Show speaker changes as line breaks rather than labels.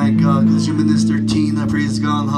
my God, because you ministered, I praise God.